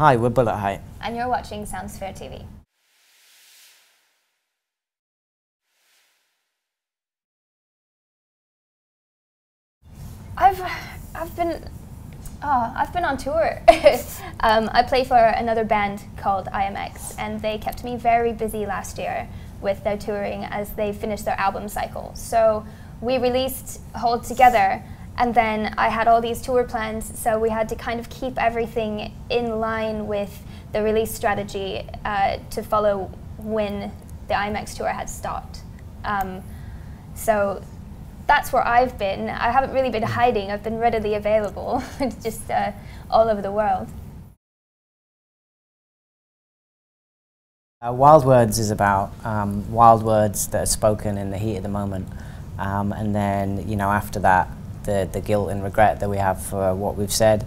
Hi, we're Bullet Height. And you're watching Soundsphere TV. I've, I've been, oh, I've been on tour. um, I play for another band called IAMX, and they kept me very busy last year with their touring as they finished their album cycle. So we released Hold Together, and then I had all these tour plans, so we had to kind of keep everything in line with the release strategy uh, to follow when the IAMX tour had stopped. Um, so that's where I've been. I haven't really been hiding. I've been readily available, just uh, all over the world. Uh, wild Words is about um, wild words that are spoken in the heat of the moment. Um, and then, you know, after that, the, the guilt and regret that we have for what we've said,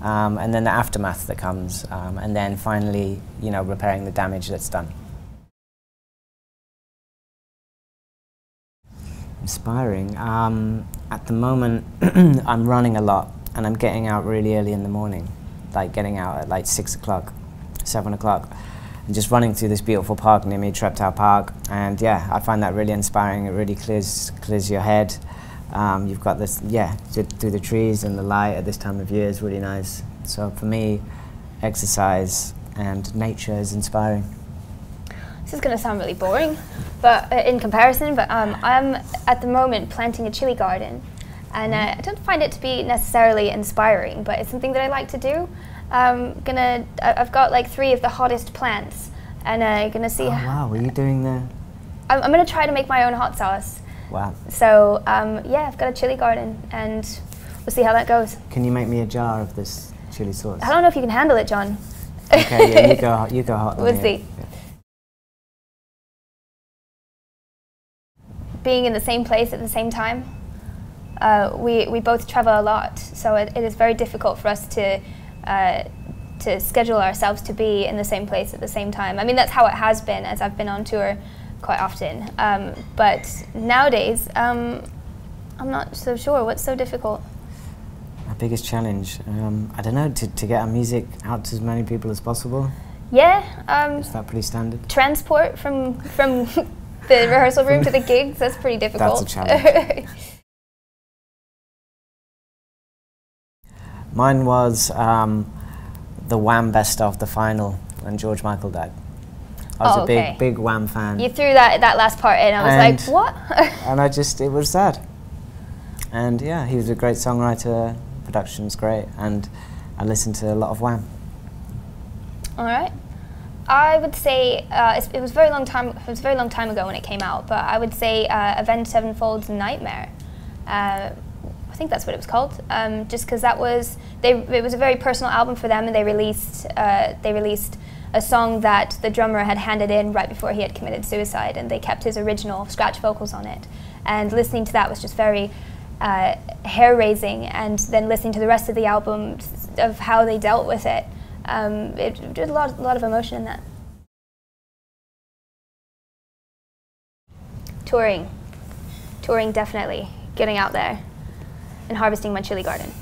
um, and then the aftermath that comes, um, and then finally, you know, repairing the damage that's done. Inspiring. Um, at the moment, I'm running a lot, and I'm getting out really early in the morning, like getting out at like six o'clock, seven o'clock, and just running through this beautiful park near me, Treptow Park. And yeah, I find that really inspiring. It really clears clears your head. Um, you've got this, yeah, through the trees and the light at this time of year is really nice. So for me, exercise and nature is inspiring. This is going to sound really boring, but uh, in comparison, but um, I'm at the moment planting a chili garden, and uh, I don't find it to be necessarily inspiring, but it's something that I like to do. I'm gonna, I've got like three of the hottest plants, and I'm uh, gonna see. Oh wow! What are you doing the? I'm, I'm gonna try to make my own hot sauce. Wow. So um, yeah, I've got a chili garden, and we'll see how that goes. Can you make me a jar of this chili sauce? I don't know if you can handle it, Jon. Okay, yeah, you go, you go hot. We'll see. Yeah. Being in the same place at the same time, uh, we we both travel a lot, so it, it is very difficult for us to. Uh, to schedule ourselves to be in the same place at the same time. I mean, that's how it has been as I've been on tour quite often. Um, but nowadays, um, I'm not so sure. What's so difficult? My biggest challenge, um, I don't know, to, to get our music out to as many people as possible. Yeah. Um, Is that pretty standard? Transport from from the rehearsal room to the gigs, that's pretty difficult. That's a challenge. Mine was um, the Wham best of the final when George Michael died. I was oh, a big, okay. big Wham fan. You threw that that last part in. I was and like, what? and I just, it was sad. And yeah, he was a great songwriter. Production's great, and I listened to a lot of Wham. All right. I would say uh, it was very long time. It was a very long time ago when it came out, but I would say uh, Avenged Sevenfold's Nightmare. Uh, I think that's what it was called. Um, just because that was they, it was a very personal album for them, and they released uh, they released a song that the drummer had handed in right before he had committed suicide, and they kept his original scratch vocals on it. And listening to that was just very uh, hair raising, and then listening to the rest of the album of how they dealt with it, um, it did a lot, a lot of emotion in that. Touring, touring definitely, getting out there and harvesting my chili garden.